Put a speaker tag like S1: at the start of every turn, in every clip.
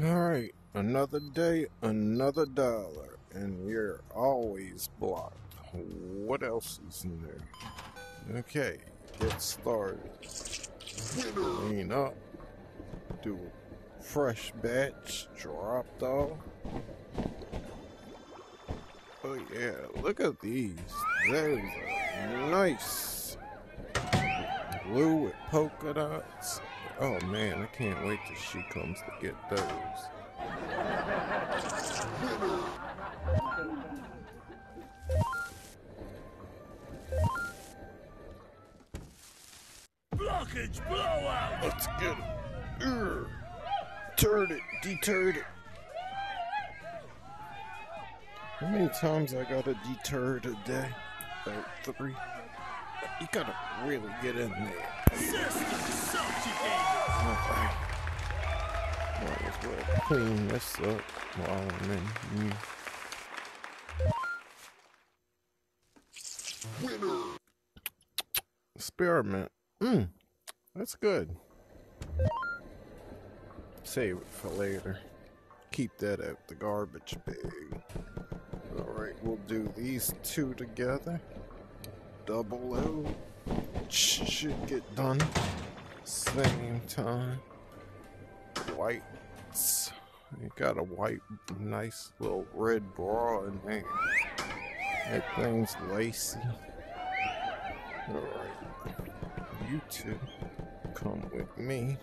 S1: Alright, another day, another dollar, and you're always blocked. What else is in there? Okay, get started. Clean up. Do a fresh batch, dropped off. Oh yeah, look at these. Those are nice. Blue with polka dots. Oh man, I can't wait till she comes to get those.
S2: Blockage blowout!
S1: Let's get it. Urgh. Turd it, deterred it. How many times I gotta deter a day? About three. You gotta really get in there.
S2: System subjugated!
S1: Alright. Might as well clean this up while I'm in here. Experiment. Mmm. That's good. Save it for later. Keep that out the garbage bag. Alright, we'll do these two together. Double. Sh- Should get done. Same time. Whites. You got a white, nice little red bra in there. That thing's lacy. Alright. You two, come with me.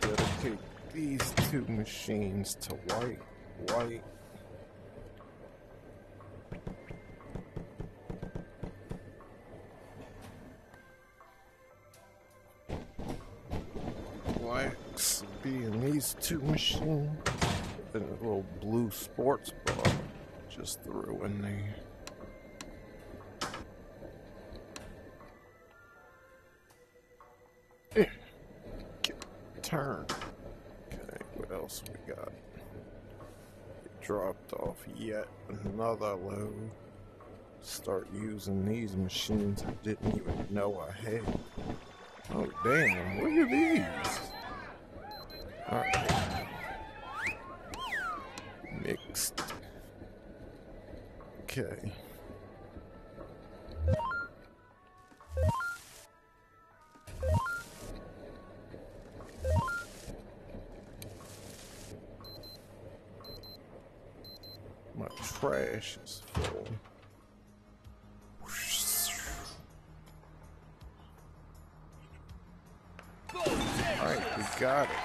S1: Dedicate these two machines to white, white. Two machines. And a little blue sports bra just threw in there. Eh, Turn. Okay, what else we got? Dropped off yet another load. Start using these machines I didn't even know I had. Oh damn, look at these. My trash is full. Alright, we got it.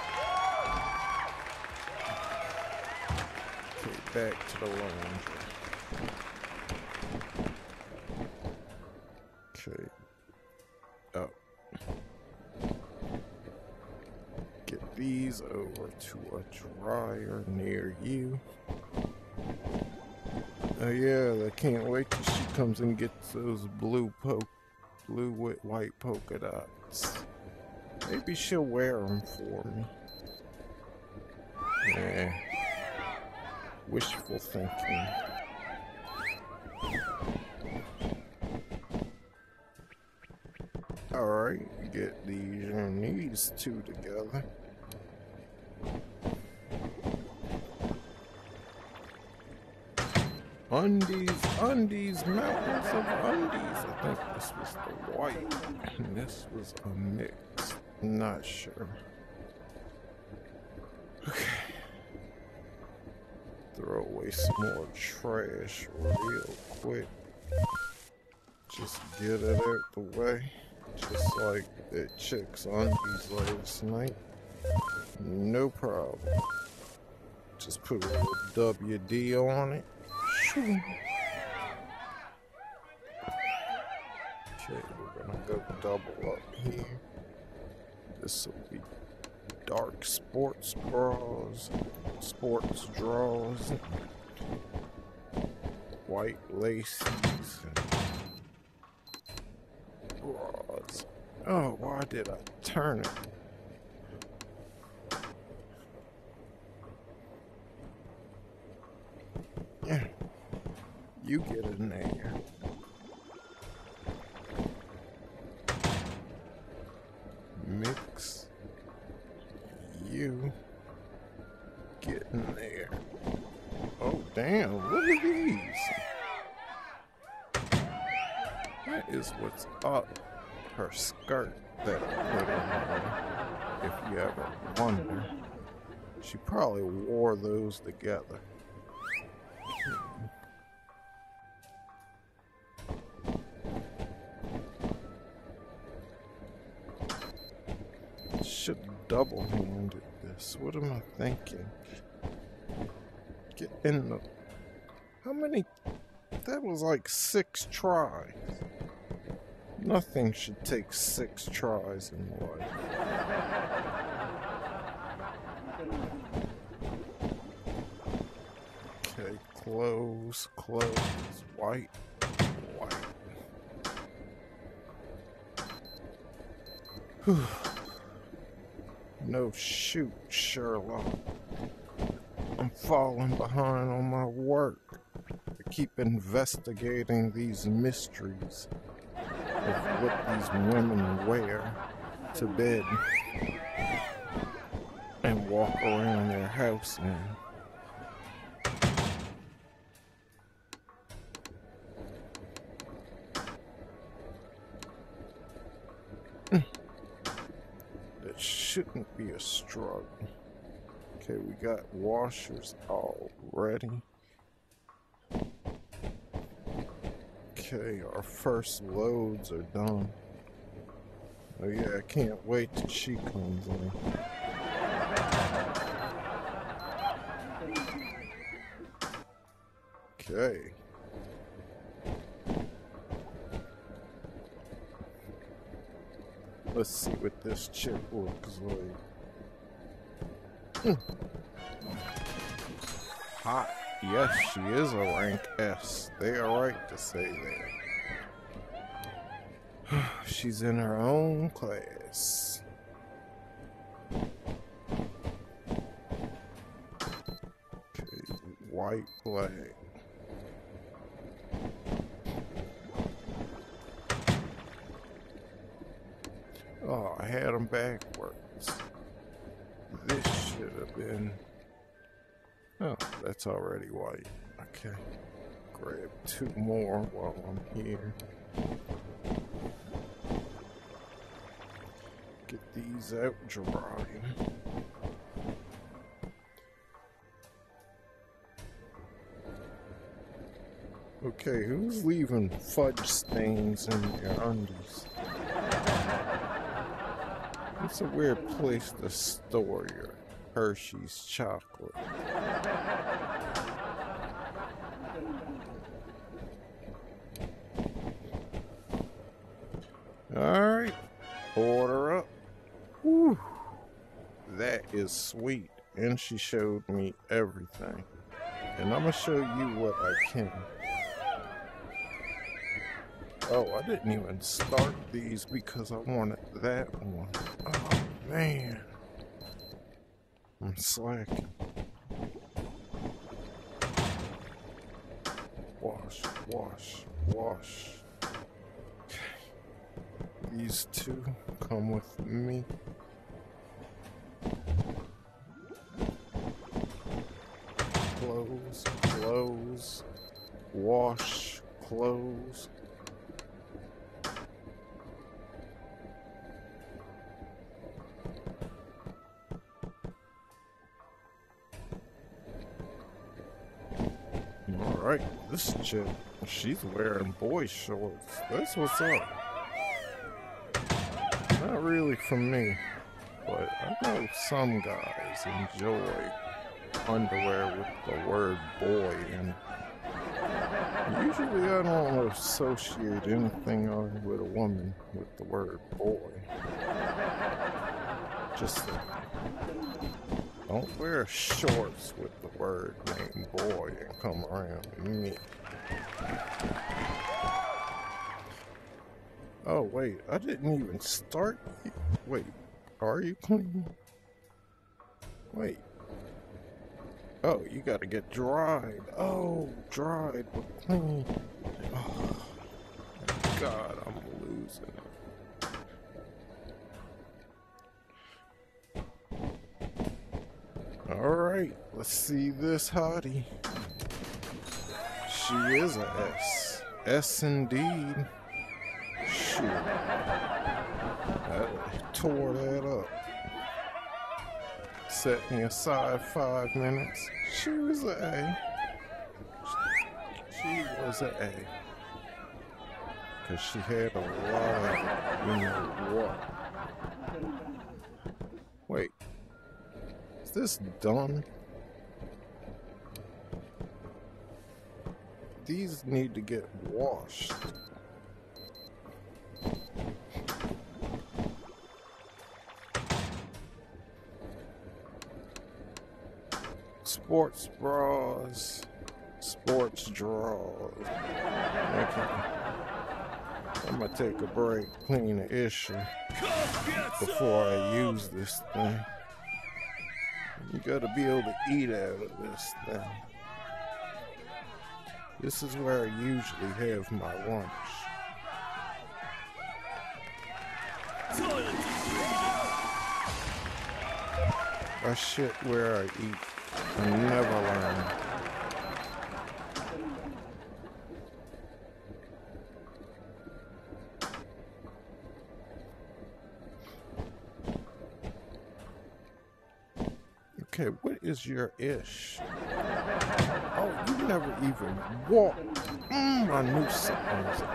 S1: Okay, back to the laundry. Okay. Oh. Get these over to a dryer near you. Oh yeah, I can't wait till she comes and gets those blue po blue with white polka dots. Maybe she'll wear them for me. Yeah. Wishful thinking. Alright, get these and these two together. Undies, undies, mountains of undies. I think this was the white, and this was a mix. Not sure. Okay. Throw away some more trash real quick. Just get it out the way. Just like that chick's undies last night. No problem. Just put a little WD on it. Shoo. Okay, we're gonna go double up here. This will be dark sports bras, sports draws, white laces, bras. Oh, why did I turn it? You get in there. Mix. You get in there. Oh, damn. Look at these. That is what's up her skirt that I put on her, if you ever wonder. She probably wore those together. Should double handed this. What am I thinking? Get in the. How many? That was like six tries. Nothing should take six tries in life. Okay, close, close, white, white. Whew. No shoot, Sherlock. I'm falling behind on my work. I keep investigating these mysteries of what these women wear to bed and walk around their house in. Mm. That shouldn't be a struggle. Okay, we got washers already. Okay, our first loads are done. Oh yeah, I can't wait till she comes in. Okay. Let's see what this chick looks like. Hot. Yes, she is a rank S. They are right to say that. She's in her own class. Okay, white flag. Oh, I had them backwards. This should have been. Oh, that's already white. Okay. Grab two more while I'm here. Get these out drying. Okay, who's leaving fudge stains in their undies? It's a weird place to store your Hershey's chocolate. Alright, order up. Whew. That is sweet. And she showed me everything. And I'm going to show you what I can. Oh, I didn't even start these because I wanted that one. Oh, man. I'm slacking. Wash, wash, wash. These two come with me. Clothes, clothes, wash, close. She's wearing boy shorts. That's what's up. Not really for me, but I know some guys enjoy underwear with the word boy and usually I don't associate anything with a woman with the word boy. Just don't wear shorts with the word named boy and come around me. Oh wait, I didn't even start. Wait, are you clean? Wait. Oh, you gotta get dried. Oh, dried but clean. Oh, God, I'm losing. Alright, let's see this hottie. She is a S. S indeed. Shoot. I tore that up. Set me aside five minutes. She was a A. She was a A. Cause she had a lot of, you know what. Wait. Is this done? These need to get washed. Sports bras, sports drawers. Okay. I'm gonna take a break, clean the issue before I use this thing. You gotta be able to eat out of this thing. This is where I usually have my lunch. I shit where I eat. I never learn. Okay, what is your ish? Oh, you never even walked. Mm, I knew something was.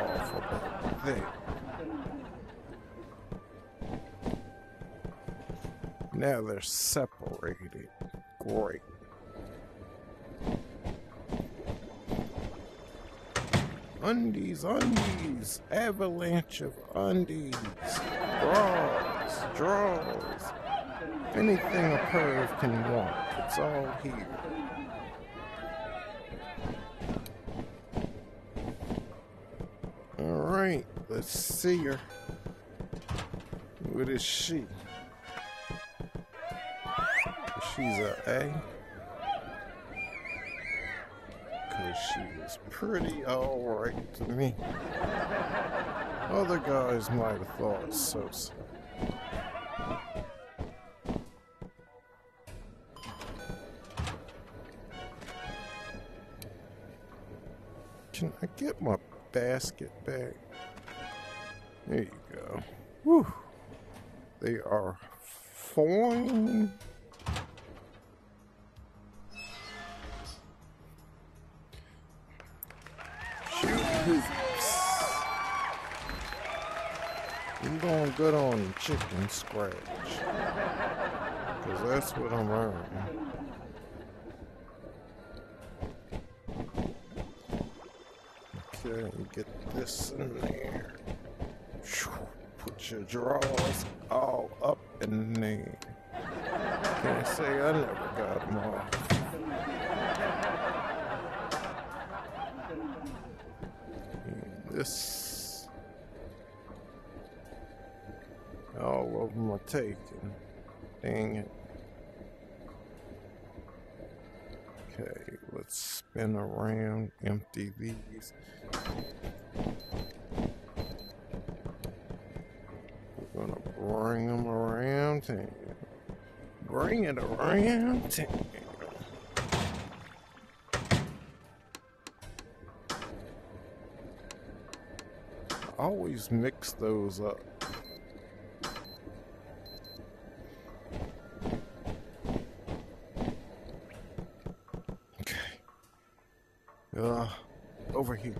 S1: Now they're separated. Great. Undies, undies, avalanche of undies, bras, drawers, anything a perv can want. It's all here. Let's see her. What is she? She's a A. Cause she was pretty alright to me. Other guys might have thought so. so. Can I get my basket back? There you go. Whew. They are fine. Shoot hoops. I'm going good on chicken scratch. Because that's what I'm Okay, get this in there. Put your drawers all up in there. Can't say I never got them off. This. All of them are taken. Dang it. Spin around, empty these. We're gonna bring them around town. Bring it around town. Always mix those up. Okay. Uh, over here.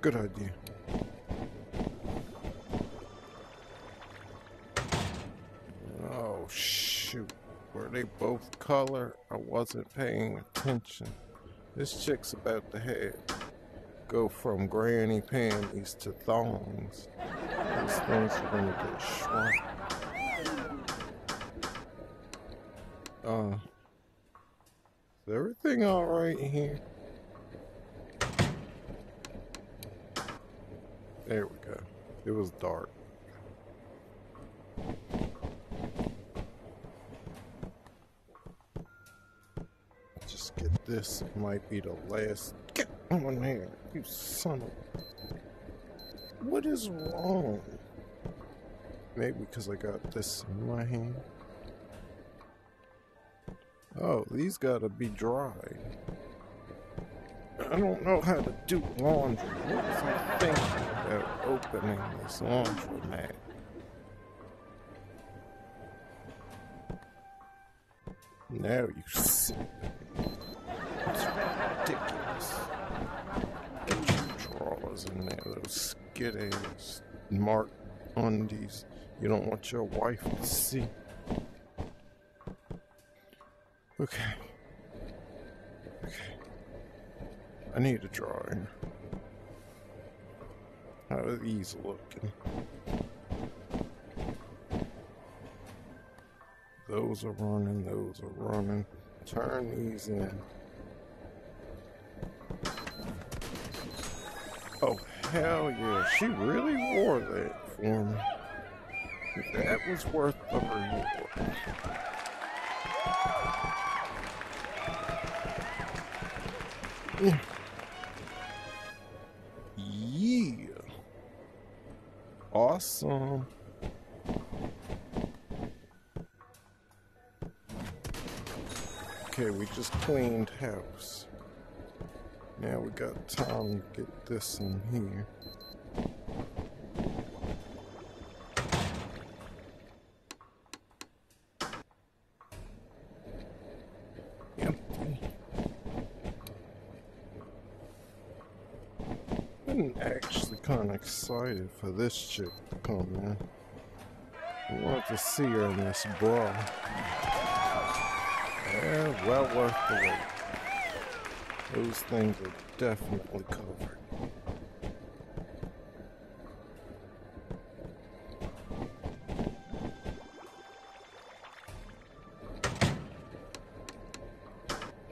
S1: Good idea. Oh, shoot. Were they both color? I wasn't paying attention. This chick's about to have go from granny panties to thongs. These things are gonna get shrunk. Uh, is everything alright here? There we go. It was dark. Just get this. It might be the last. Get on here, you son of. What is wrong? Maybe because I got this in my hand. Oh, these gotta be dried. I don't know how to do laundry. What was I thinking about opening this laundromat? Now you see. It's ridiculous. Get your drawers in there, those skid ass mark undies you don't want your wife to see. Okay. Okay. Need a drawing. How are these looking? Those are running, those are running. Turn these in. Oh, hell yeah. She really wore that for me. That was worth the reward. Yeah. Awesome. Okay, we just cleaned house. Now we got time to get this in here. Empty. I'm actually kind of for this chick to come in. I want to see her in this bra. Yeah, well worth the wait. Those things are definitely covered.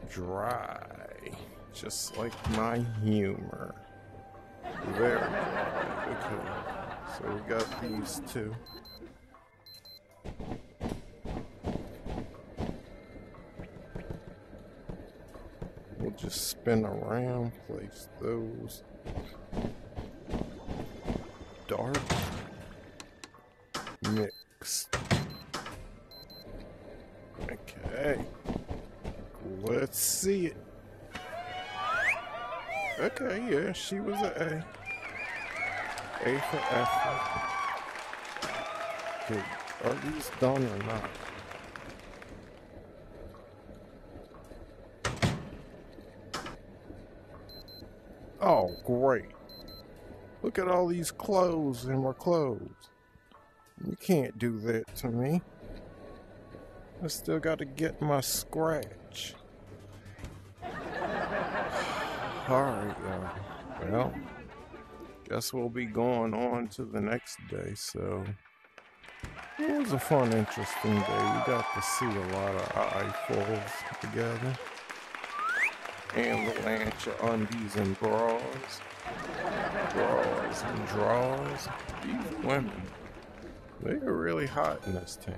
S1: Dry. Just like my humor. These two. We'll just spin around, place those. Dark. Mixed. Okay. Let's see it. Okay, yeah, she was a A. A for effort. Okay, are these done or not? Oh, great. Look at all these clothes in my clothes. You can't do that to me. I still got to get my scratch. Alright, y'all. Well, guess we'll be going on to the next day, so. It was a fun, interesting day. We got to see a lot of eyefuls together. And the Lancha undies and bras. Bras and drawers. These women, they are really hot in this town.